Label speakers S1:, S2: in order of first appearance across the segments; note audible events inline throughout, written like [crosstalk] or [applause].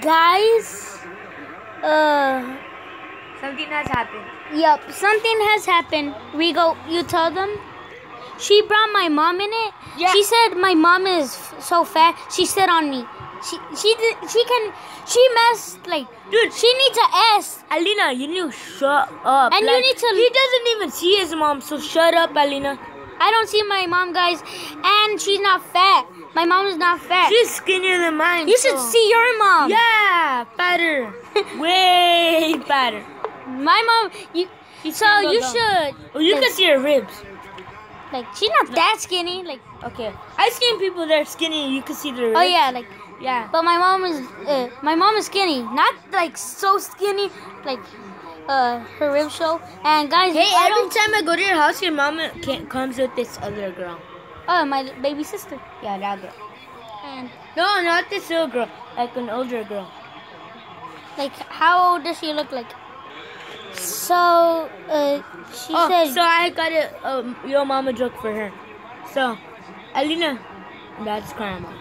S1: Guys, uh,
S2: Something has happened.
S1: yep, something has happened. Rigo, you tell them. She brought my mom in it.
S2: Yeah.
S1: She said my mom is f- so fat. She sit on me. She she did, she can she messed like
S2: Dude,
S1: she needs a S.
S2: Alina, you need to shut up.
S1: And you need to-
S2: He doesn't even see his mom, so shut up, Alina.
S1: I don't see my mom, guys, and she's not fat. My mom is not fat.
S2: She's skinnier than mine.
S1: you should see your mom.
S2: Yeah, fatter. [laughs] Way fatter.
S1: My mom, you. So
S2: can
S1: you
S2: down.
S1: should.
S2: Oh, you
S1: like,
S2: can see her ribs.
S1: like she's not that skinny. Like
S2: Okay. I've seen people that are skinny. You can see their ribs.
S1: oh yeah, like
S2: Yeah.
S1: But my mom is uh, my mom is skinny, not like so skinny like uh her rib show. And guys,
S2: Hey, every time I go to your house, your mom can comes with this other girl.
S1: Oh, my baby sister.
S2: Yeah, that girl.
S1: And
S2: No, not this little girl. Like an older girl.
S1: like, how old does she look like? So uh, she
S2: oh,
S1: said,
S2: so I got a um, your mama joke for her. So, Alina, that's grandma.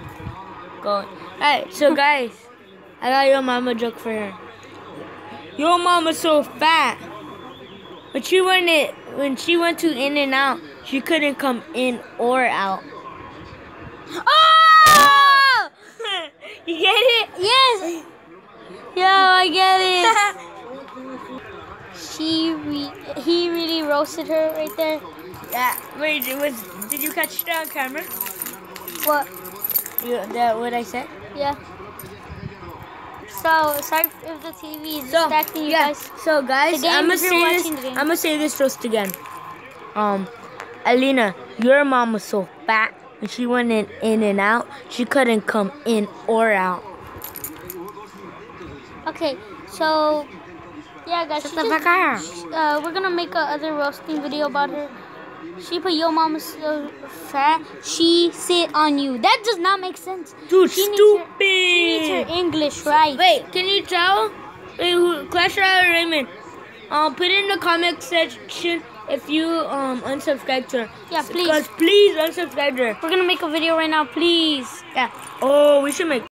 S2: Go. Alright, so [laughs] guys, I got your mama joke for her. Your mama's so fat. But she went it, when she went to In and Out, she couldn't come in or out.
S1: "Oh, [laughs]
S2: you get it?
S1: yes, yo, I get it." [laughs] she re- he really roasted her right there.
S2: yeah. Wait, it was. Did you catch it on camera?
S1: What?
S2: You, that what I said?
S1: Yeah. So sorry if the TV is
S2: So,
S1: distracting you
S2: yeah.
S1: guys.
S2: So guys,
S1: The game,
S2: I'm gonna say this.
S1: watching the game.
S2: I'm gonna say this roast again. Um, Alina, your mom was so fat when she went in, in and out, she couldn't come in or out.
S1: Okay, so yeah, guys, she
S2: the
S1: just- uh, we're gonna make a other roasting video about her. She put your mama so fat. She sit on you. That does not make sense.
S2: Dude,
S1: She needs
S2: stupid.
S1: her- She needs her English right.
S2: Wait, can you tell? Wait, Clash Royale Raymond? Um, put in the comment section if you um unsubscribe to her.
S1: Yeah, please.
S2: Cause please unsubscribe to her.
S1: We're gonna make a video right now, please.
S2: Yeah. Oh, we should make.